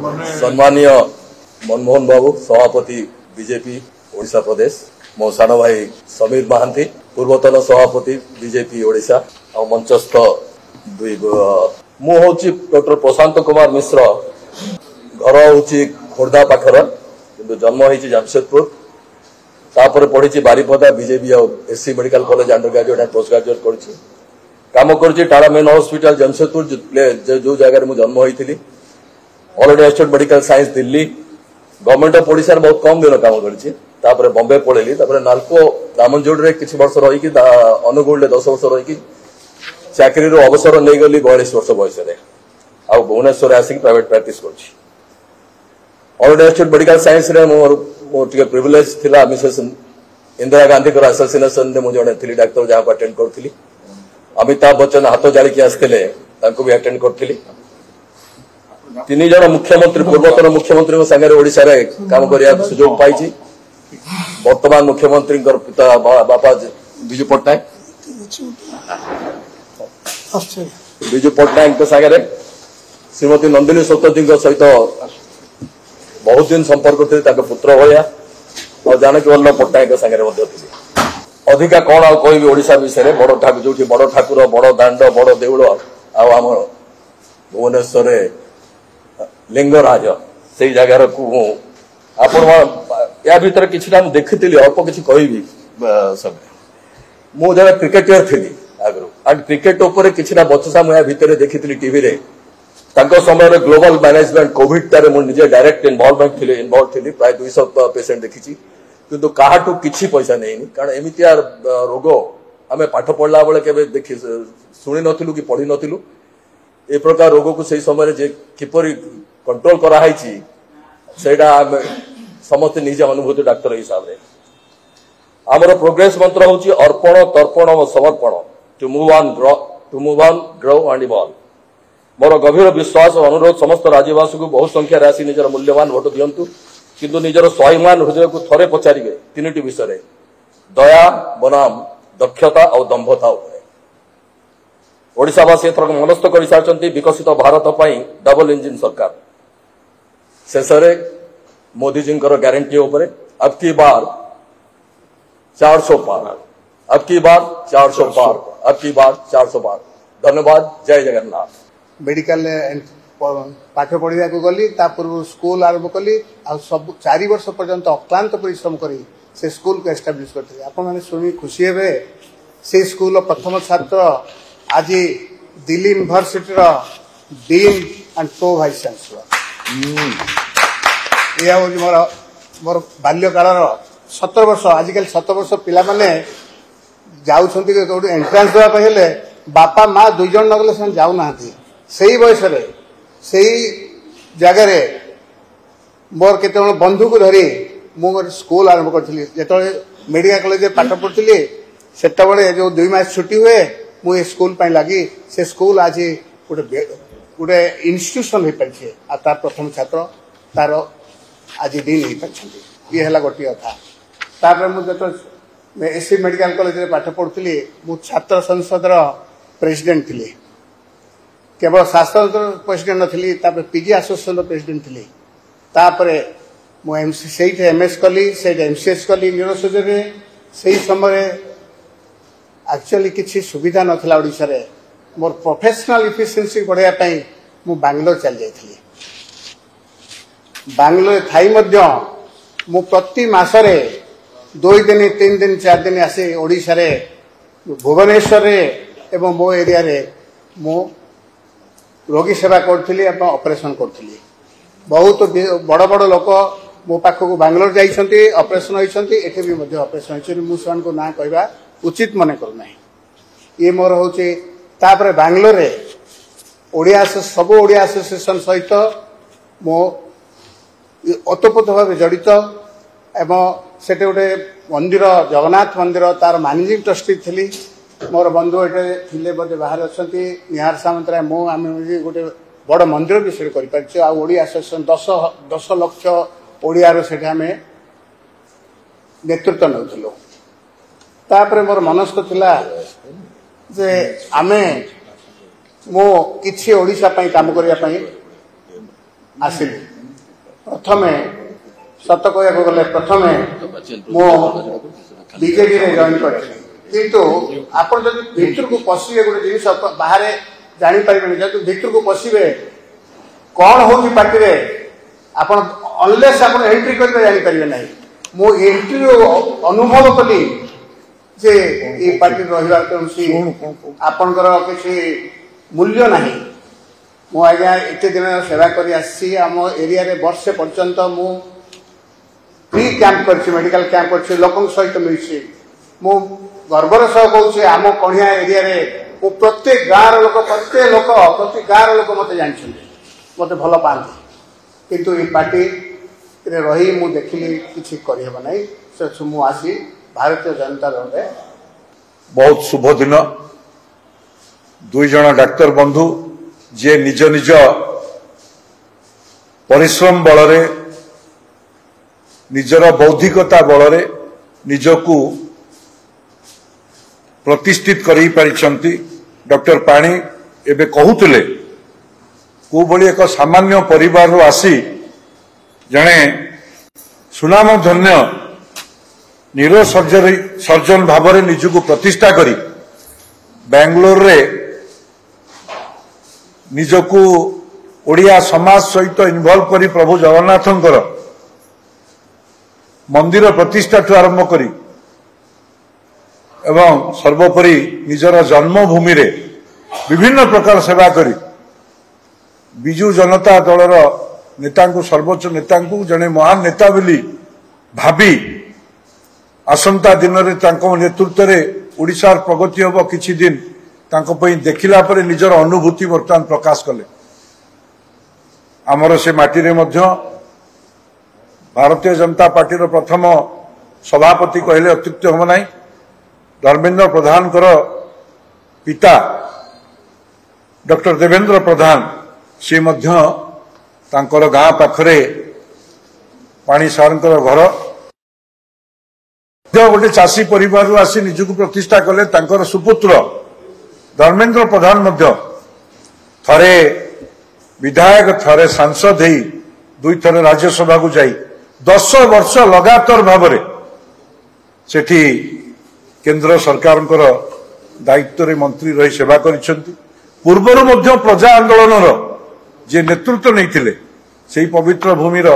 ସମ୍ମାନୀୟ ମନମୋହନ ବାବୁ ସଭାପତି ବିଜେପି ଓଡ଼ିଶା ପ୍ରଦେଶ ମୋ ସାନ ଭାଇ ସମୀର ମହାନ୍ତି ପୂର୍ବତନ ସଭାପତି ବିଜେପି ଓଡ଼ିଶା ଆଉ ମଞ୍ଚସ୍ଥ ଦୁଇ ବ- ମୁଁ ହଉଛି ଡକ୍ଟର ପ୍ରଶାନ୍ତ କୁମାର ମିଶ୍ର ଘର ହଉଛି ଖୋର୍ଦ୍ଧା ପାଖର କିନ୍ତୁ ଜନ୍ମ ହେଇଛି ଜାମଶେଦପୁର ତାପରେ ପଢିଛି ବାରିପଦା ବିଜେପି ଆଉ SC medical college under graduate and post graduate କରିଛି କାମ କରିଛି ଟାଟା ମେନ୍ ହସ୍ପିଟାଲ ଜାମଶେଦପୁର ଯୋ- ପ୍ଲେ- ଯେ- ଯୋଉ ଜାଗାରେ ମୁଁ ଜନ୍ମ ହୋଇଥିଲି already assistant medical science Delhi government of ଓଡ଼ିଶାରେ ବହୁତ କମ ଦିନ କାମ କରିଛି ତାପରେ ବମ୍ବେ ପଳେଇଲି ତାପରେ ନାଲକୋ ଦାମନଜୋଡରେ କିଛି ବର୍ଷ ରହିକି ତା- ଅନୁଗୁଳରେ ଦଶ ବର୍ଷ ରହିକି ଚାକିରିରୁ ଅବସର ନେଇଗଲି ବୟାଳିଶ ବର୍ଷ ବୟସରେ ଆଉ ଭୁବନେଶ୍ୱରରେ ଆସିକି ପ୍ରାଇଭେଟ ପ୍ରାକ୍ଟିସ କରୁଛି ଅଲରେଡି ଆସିଷ୍ଟେଣ୍ଟ ମେଡିକାଲ ସାଇନ୍ସରେ ମୋର ମୋର ଟିକେ ପ୍ରିଭିଲେଜ ଥିଲା ମିସେସ୍ ଇନ୍ଦିରା ଗାନ୍ଧୀଙ୍କର ଆସୋସିଏସନରେ ମୁଁ ଜଣେ ଥିଲି ଡାକ୍ତର ଯାହାକୁ ଆଟେଣ୍ଡ କରୁଥିଲି ଅମିତାଭ ବଚ୍ଚନ ହାତ ଜାଳିକି ଆସିଥିଲେ ତାଙ୍କୁ ବି ଆଟେଣ୍ଡ କରିଥିଲି ତିନି ଜଣ ମୁଖ୍ୟମନ୍ତ୍ରୀ ପୂର୍ବତନ ମୁଖ୍ୟମନ୍ତ୍ରୀଙ୍କ ସାଙ୍ଗରେ ଓଡ଼ିଶାରେ କାମ କରିବାକୁ ସୁଯୋଗ ପାଇଛି ବର୍ତ୍ତମାନ ମୁଖ୍ୟମନ୍ତ୍ରୀଙ୍କର ପିତା ବା- ବାପା ବିଜୁ ପଟ୍ଟନାୟକ ବିଜୁ ପଟ୍ଟନାୟକଙ୍କ ସାଙ୍ଗରେ ଶ୍ରୀମତୀ ନନ୍ଦିନୀ ସତୋଜୀଙ୍କ ସହିତ ବହୁତ ଦିନ ସମ୍ପର୍କ ଥିଲି ତାଙ୍କ ପୁତ୍ର ଭଳିଆ। ଆଉ ଜାନକୀ ବଲ୍ଲଭ ପଟ୍ଟନାୟକଙ୍କ ସାଙ୍ଗରେ ମଧ୍ୟ ଥିଲି। ଅଧିକା କଣ ଆଉ କହିବି ଓଡ଼ିଶା ବିଷୟରେ? ବଡ ଠାକୁର ଯୋଉଠି ବଡ ଠାକୁର ବଡ ଦାଣ୍ଡ ବଡ ଦେଉଳ ଆଉ ଆମର ଭୁବନେଶ୍ୱରରେ ଲିଙ୍ଗରାଜ ସେଇ ଜାଗାରକୁ ମୁଁ ଆପଣ ୟା ଭିତରେ କିଛିଟା ମୁଁ ଦେଖିଥିଲି ଅଳ୍ପ କିଛି କହିବି ଆ, ସମୟ। ମୁଁ ଜଣେ କ୍ରିକେଟର ଥିଲି ଆଗରୁ। ଆଣ୍ଡ କ୍ରିକେଟ ଉପରେ କିଛିଟା ବଚସା ମୁଁ ୟା ଭିତରେ ଦେଖିଥିଲି ଟିଭିରେ ତାଙ୍କ ସମୟରେ ଗ୍ଲୋବାଲ ମ୍ୟାନେଜମେଣ୍ଟ କୋଭିଡଟାରେ ମୁଁ ନିଜେ ଡାଇରେକ୍ଟ ଇନଭଲଭମେଣ୍ଟ ଥିଲି ଇନଭଲ୍ଭ ଥିଲି ପ୍ରାୟ ଦୁଇଶହ ପେସେଣ୍ଟ ଦେଖିଛି। କିନ୍ତୁ କାହାଠୁ କିଛି ପଇସା ନେଇନି କାରଣ ଏମିତିଆ ଆ, ରୋଗ ଆମେ ପାଠ ପଢିଲା ବେଳେ କେବେ ଦେଖି ଶୁଣି ନଥିଲୁ କି ପଢି ନଥିଲୁ ଏ ପ୍ରକାର ରୋଗକୁ ସେଇ ସମୟରେ ଯେ କିପରି କଣ୍ଟ୍ରୋଲ କରାହେଇଛି ସେଇଟା ଆମେ ସମସ୍ତେ ନିଜେ ଅନୁଭୂତି ଡାକ୍ତର ହିସାବରେ ଆମର ପ୍ରୋଗ୍ରେସ ମନ୍ତ୍ର ହଉଛି ଅର୍ପଣ ତର୍ପଣ ଓ ସମର୍ପଣ to move on to move on grow and evolve ମୋର ଗଭୀର ବିଶ୍ୱାସ ଓ ଅନୁରୋଧ ସମସ୍ତ ରାଜ୍ୟବାସୀଙ୍କୁ ବହୁ ସଂଖ୍ୟାରେ ଆସି ନିଜର ମୂଲ୍ୟବାନ ଭୋଟ ଦିଅନ୍ତୁ କିନ୍ତୁ ନିଜର ସ୍ୱାଭିମାନ ହୃଦୟକୁ ଥରେ ପଚାରିବେ ତିନିଟି ବିଷୟରେ। ଦୟା ବନାମ ଦକ୍ଷତା ଆଉ ଦମ୍ଭତା ଉପରେ। ଓଡ଼ିଶାବାସୀ ଏଥରକ ମନସ୍ଥ କରିସାରିଛନ୍ତି ବିକଶିତ ଭାରତ ପାଇଁ ଡବଲ ଇଞ୍ଜିନ ସରକାର। ଶେଷରେ ମୋଦିଜୀଙ୍କର ଗ୍ୟାରେଣ୍ଟି ଉପରେ अब की बार 400 पार अब की बार 400 पार अब की बार 400 पार धन्यवाद जय जगन्नाथ ମେଡିକାଲ ପାଠ ପଢିବାକୁ ଗଲି ତା ପୂର୍ବରୁ ସ୍କୁଲ ଆରମ୍ଭ କଲି ଆଉ ସବୁ ଚାରି ବର୍ଷ ପର୍ଯ୍ୟନ୍ତ ଅକ୍ଲାନ୍ତ ପରିଶ୍ରମ କରି ସେ ସ୍କୁଲକୁ ଏଷ୍ଟାବ୍ଲିଶ କରିଥିଲି ଆପଣମାନେ ଶୁଣି ଖୁସି ହେବେ ସେଇ ସ୍କୁଲର ପ୍ରଥମ ଛାତ୍ର ଆଜି ଦିଲ୍ଲୀ ୟୁନିଭର୍ସିଟିର dean and pro vice chancellor ଏହା ହେଉଛି ମୋର ମୋର ବାଲ୍ୟକାଳର ସତର ବର୍ଷ ଆଜିକାଲି ସତର ବର୍ଷ ପିଲାମାନେ ଯାଉଛନ୍ତି କୋଉଠି ଏଣ୍ଟ୍ରାନ୍ସ ଦେବା ପାଇଁ ହେଲେ ବାପା ମା ଦୁଇ ଜଣ ନଗଲେ ସେମାନେ ଯାଉନାହାନ୍ତି। ସେଇ ବୟସରେ ସେଇ ଜାଗାରେ ମୋର କେତେଜଣ ବନ୍ଧୁକୁ ଧରି ମୁଁ ଗୋଟେ ସ୍କୁଲ ଆରମ୍ଭ କରିଥିଲି। ଯେତେବେଳେ ମେଡିକାଲ କଲେଜରେ ପାଠ ପଢୁଥିଲି ସେତେବେଳେ ଯୋଉ ଦୁଇ ମାସ ଛୁଟି ହୁଏ ମୁଁ ଏ ସ୍କୁଲ ପାଇଁ ଲାଗି ସେ ସ୍କୁଲ ଆଜି ଗୋଟେ ଗୋଟେ ଇନଷ୍ଟିଟ୍ୟୁସନ ହେଇପାରିଛି। ଆଉ ତାର ପ୍ରଥମ ଛାତ୍ର ତାର ଆଜି ଡିନ୍ ହେଇପାରିଛନ୍ତି। ଇଏ ହେଲା ଗୋଟିଏ କଥା। ତାପରେ ମୁଁ ଯେତେବେଳେ ଏସ୍ସି ମେଡିକାଲ କଲେଜରେ ପାଠ ପଢୁଥିଲି ମୁଁ ଛାତ୍ର ସଂସଦର ପ୍ରେସିଡେଣ୍ଟ ଥିଲି। କେବଳ ଶାସ୍ତ୍ର ପ୍ରେସିଡେଣ୍ଟ ନଥିଲି ତାପରେ ପିଜି ଆସୋସିଏସନର ପ୍ରେସିଡେଣ୍ଟ ଥିଲି। ତାପରେ ମୁଁ ଏମସି ସେଇଠି ଏମଏସ୍ କଲି ସେଇଠି ଏମସିଏସ୍ କଲି ନ୍ୟୁରୋସର୍ଜରୀରେ ସେଇ ସମୟରେ ଆକ୍ଚୁଆଲି କିଛି ସୁବିଧା ନଥିଲା ଓଡ଼ିଶାରେ। ମୋର ପ୍ରଫେସନାଲ ଇଫିସିଏନ୍ସି ବଢ଼ାଇବା ପାଇଁ ମୁଁ ବାଙ୍ଗାଲୋର ଚାଲି ଯାଇଥିଲି ବାଙ୍ଗାଲୋରରେ ଥାଇ ମଧ୍ୟ ମୁଁ ପ୍ରତି ମାସରେ ଦୁଇ ଦିନ ତିନି ଦିନ ଚାରି ଦିନ ଆସି ଓଡ଼ିଶାରେ ଭୁବନେଶ୍ୱରରେ ଏବଂ ମୋ ଏରିଆରେ ମୁଁ ରୋଗୀ ସେବା କରୁଥିଲି ଏବଂ ଅପରେସନ କରୁଥିଲି। ବହୁତ ବଡ଼ ବଡ଼ ଲୋକ ମୋ ପାଖକୁ ବାଙ୍ଗାଲୋର ଯାଇଛନ୍ତି ଅପରେସନ ହୋଇଛନ୍ତି ଏଠି ବି ମଧ୍ୟ ଅପରେସନ ହୋଇଛନ୍ତି ମୁଁ ସେମାନଙ୍କୁ ନାଁ କହିବା ଉଚିତ ମନେ କରୁନାହିଁ। ଇଏ ମୋର ହେଉଛି ତାପରେ ବାଙ୍ଗାଲୋରରେ ଓଡ଼ିଆ ସବୁ ଓଡ଼ିଆ ଆସୋସିଏସନ ସହିତ ମୁଁ ଓତପ୍ରୋତ ଭାବେ ଜଡ଼ିତ ଏବଂ ସେଠି ଗୋଟେ ମନ୍ଦିର ଜଗନ୍ନାଥ ମନ୍ଦିର ତାର ମ୍ୟାନେଜିଂ ଟ୍ରଷ୍ଟି ଥିଲି। ମୋର ବନ୍ଧୁ ଏଠି ଥିଲେ ବୋଧେ ବାହାରେ ଅଛନ୍ତି। ନିହାର ସାମନ୍ତରାୟ ମୁଁ ଆମେ ଗୋଟେ ବଡ଼ ମନ୍ଦିର ବିଷୟରେ କରିପାରିଛୁ। ଆଉ ଓଡ଼ିଆ ଆସୋସିଏସନ ଦଶ ଦଶ ଲକ୍ଷ ଓଡ଼ିଆର ସେଠି ଆମେ ନେତୃତ୍ୱ ନେଉଥିଲୁ। ତାପରେ ମୋର ମନସ୍ଥ ଥିଲା ଯେ ଆମେ ମୁଁ କିଛି ଓଡ଼ିଶା ପାଇଁ କାମ କରିବା ପାଇଁ ଆସିଲି। ପ୍ରଥମେ ସତ କହିବାକୁ ଗଲେ ପ୍ରଥମେ ମୁଁ ବିଜେଡିରେ ଜଏନ୍ କରିଥିଲି କିନ୍ତୁ ଆପଣ ଯଦି ଭିତରକୁ ପଶିବେ ଗୋଟେ ଜିନିଷ ବାହାରେ ଜାଣିପାରିବେନି। ଯଦି ଭିତରକୁ ପଶିବେ କଣ ହଉଛି ପାର୍ଟିରେ ଆପଣ ଅନଲେସ୍ ଆପଣ ଏଣ୍ଟ୍ରି କରିବେ ଜାଣିପାରିବେ ନାହିଁ। ମୁଁ ଏଣ୍ଟ୍ରିରୁ ଅନୁଭବ କଲି ଯେ ଏଇ ପାର୍ଟିରେ ରହିବାର କୌଣସି ଆପଣଙ୍କର କିଛି ମୂଲ୍ୟ ନାହିଁ। ମୁଁ ଆଜ୍ଞା ଏତେ ଦିନ ସେବା କରି ଆସିଛି। ଆମ ଏରିଆରେ ବର୍ଷେ ପର୍ଯ୍ୟନ୍ତ ମୁଁ ଫ୍ରି କ୍ୟାମ୍ପ କରିଛି ମେଡିକାଲ କ୍ୟାମ୍ପ କରିଛି ଲୋକଙ୍କ ସହିତ ମିଳିଛି। ମୁଁ ଗର୍ବର ସହ କହୁଛି ଆମ କଣିଆ ଏରିଆରେ ମୁଁ ପ୍ରତ୍ୟେକ ଗାଁର ଲୋକ ପ୍ରତ୍ୟେକ ଲୋକ ପ୍ରତି ଗାଁର ଲୋକ ମୋତେ ଜାଣିଛନ୍ତି। ମୋତେ ଭଲ ପାଆନ୍ତି। କିନ୍ତୁ ଏଇ ପାର୍ଟିରେ ରହି ମୁଁ ଦେଖିଲି କିଛି କରିହେବ ନାହିଁ। ସେ ମୁଁ ଆସି ଭାରତୀୟ ଜନତା ଦଳରେ ବହୁତ ଶୁଭ ଦିନ। ଦୁଇ ଜଣ ଡାକ୍ତର ବନ୍ଧୁ ଯିଏ ନିଜ ନିଜ ପରିଶ୍ରମ ବଳରେ ନିଜର ବୌଦ୍ଧିକତା ବଳରେ ନିଜକୁ ପ୍ରତିଷ୍ଠିତ କରାଇ ପାରିଛନ୍ତି ଡକ୍ଟର ପାଣି। ଏବେ କହୁଥିଲେ କୋଉଭଳି ଏକ ସାମାନ୍ୟ ପରିବାରରୁ ଆସି ଜଣେ ସୁନାମ ଧନ୍ୟ ନ୍ୟୁରୋ ସର୍ଜରୀ ସର୍ଜନ ଭାବରେ ନିଜକୁ ପ୍ରତିଷ୍ଠା କରି ବାଙ୍ଗାଲୋରରେ ନିଜକୁ ଓଡ଼ିଆ ସମାଜ ସହିତ ଇନଭଲ୍ଭ କରି ପ୍ରଭୁ ଜଗନ୍ନାଥଙ୍କର ମନ୍ଦିର ପ୍ରତିଷ୍ଠାଠୁ ଆରମ୍ଭ କରି ଏବଂ ସର୍ବୋପରି ନିଜର ଜନ୍ମଭୂମିରେ ବିଭିନ୍ନ ପ୍ରକାର ସେବା କରି ବିଜୁ ଜନତା ଦଳର ନେତାଙ୍କୁ ସର୍ବୋଚ୍ଚ ନେତାଙ୍କୁ ଜଣେ ମହାନ ନେତା ବୋଲି ଭାବି ଆସନ୍ତା ଦିନରେ ତାଙ୍କ ନେତୃତ୍ୱରେ ଓଡ଼ିଶାର ପ୍ରଗତି ହେବ କିଛି ଦିନ। ତାଙ୍କ ପାଇଁ ଦେଖିଲା ପରେ ନିଜର ଅନୁଭୂତି ବର୍ତ୍ତମାନ ପ୍ରକାଶ କଲେ। ଆମର ସେ ମାଟିରେ ମଧ୍ୟ ଭାରତୀୟ ଜନତା ପାର୍ଟିର ପ୍ରଥମ ସଭାପତି କହିଲେ ଅତ୍ୟୁକ୍ତି ହେବ ନାହିଁ। ଧର୍ମେନ୍ଦ୍ର ପ୍ରଧାନଙ୍କର ପିତା ଡକ୍ଟର ଦେବେନ୍ଦ୍ର ପ୍ରଧାନ ସେ ମଧ୍ୟ ତାଙ୍କର ଗାଁ ପାଖରେ ପାଣି ସାରଙ୍କର ଘର। ମଧ୍ୟ ଗୋଟେ ଚାଷୀ ପରିବାରରୁ ଆସି ନିଜକୁ ପ୍ରତିଷ୍ଠା କଲେ ତାଙ୍କର ସୁପୁତ୍ର ଧର୍ମେନ୍ଦ୍ର ପ୍ରଧାନ ମଧ୍ୟ ଥରେ ବିଧାୟକ ଥରେ ସାଂସଦ ହେଇ ଦୁଇଥର ରାଜ୍ୟସଭାକୁ ଯାଇ ଦଶ ବର୍ଷ ଲଗାତାର ଭାବରେ ସେଠି କେନ୍ଦ୍ର ସରକାରଙ୍କର ଦାୟିତ୍ୱରେ ମନ୍ତ୍ରୀ ରହି ସେବା କରିଛନ୍ତି। ପୂର୍ବରୁ ମଧ୍ୟ ପ୍ରଜା ଆନ୍ଦୋଳନର ଯିଏ ନେତୃତ୍ୱ ନେଇଥିଲେ ସେହି ପବିତ୍ର ଭୂମିର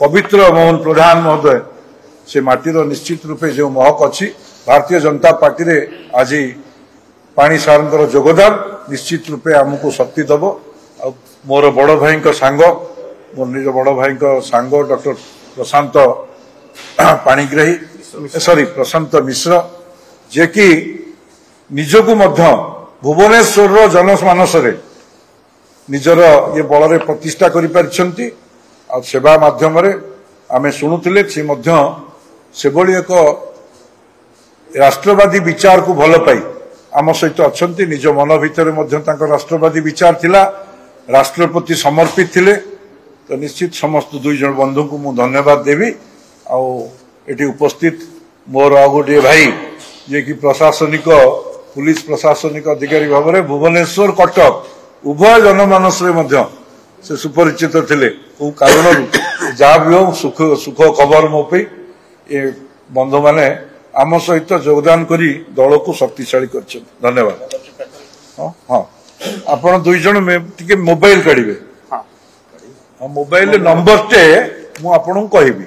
ପବିତ୍ର ମୋହନ ପ୍ରଧାନ ମହୋଦୟ ସେ ମାଟିର ନିଶ୍ଚିତ ରୂପେ ଯେଉଁ ମହକ ଅଛି ଭାରତୀୟ ଜନତା ପାର୍ଟିରେ ଆଜି ପାଣି ସାରଙ୍କର ଯୋଗଦାନ ନିଶ୍ଚିତ ରୂପେ ଆମକୁ ଶକ୍ତି ଦେବ। ଆଉ ମୋର ବଡ଼ ଭାଇଙ୍କ ସାଙ୍ଗ ମୋର ନିଜ ବଡ଼ ଭାଇଙ୍କ ସାଙ୍ଗ ଡକ୍ଟର ପ୍ରଶାନ୍ତ ପାଣିଗ୍ରାହୀ ସରି ପ୍ରଶାନ୍ତ ମିଶ୍ର ଯିଏକି ନିଜକୁ ମଧ୍ୟ ଭୁବନେଶ୍ୱରର ଜନମାନସରେ ନିଜର ଇଏ ବଳରେ ପ୍ରତିଷ୍ଠା କରିପାରିଛନ୍ତି। ଆଉ ସେବା ମାଧ୍ୟମରେ ଆମେ ଶୁଣୁଥିଲେ ସେ ମଧ୍ୟ ସେଭଳି ଏକ ରାଷ୍ଟ୍ରବାଦୀ ବିଚାରକୁ ଭଲ ପାଇ ଆମ ସହିତ ଅଛନ୍ତି। ନିଜ ମନ ଭିତରେ ମଧ୍ୟ ତାଙ୍କ ରାଷ୍ଟ୍ରବାଦୀ ବିଚାର ଥିଲା। ରାଷ୍ଟ୍ର ପ୍ରତି ସମର୍ପିତ ଥିଲେ। ତ ନିଶ୍ଚିତ ସମସ୍ତ ଦୁଇ ଜଣ ବନ୍ଧୁଙ୍କୁ ମୁଁ ଧନ୍ୟବାଦ ଦେବି। ଆଉ ଏଠି ଉପସ୍ଥିତ ମୋର ଆଉ ଗୋଟିଏ ଭାଇ ଯିଏକି ପ୍ରଶାସନିକ ପୁଲିସ ପ୍ରଶାସନିକ ଅଧିକାରୀ ଭାବରେ ଭୁବନେଶ୍ୱର କଟକ ଉଭୟ ଜନମାନସରେ ମଧ୍ୟ ସେ ସୁପରିଚିତ ଥିଲେ। କୋଉ କାରଣରୁ? ଯାହା ବି ହଉ ସୁଖ ଖବର ମୋ ପାଇଁ। ଏ ବନ୍ଧୁମାନେ ଆମ ସହିତ ଯୋଗଦାନ କରି ଦଳକୁ ଶକ୍ତିଶାଳୀ କରିଛନ୍ତି। ଧନ୍ୟବାଦ। ହଁ ଆପଣ ଦୁଇ ଜଣ ଟିକେ ମୋବାଇଲ କାଢିବେ। ମୋବାଇଲ ନମ୍ବରଟେ ମୁଁ ଆପଣଙ୍କୁ କହିବି।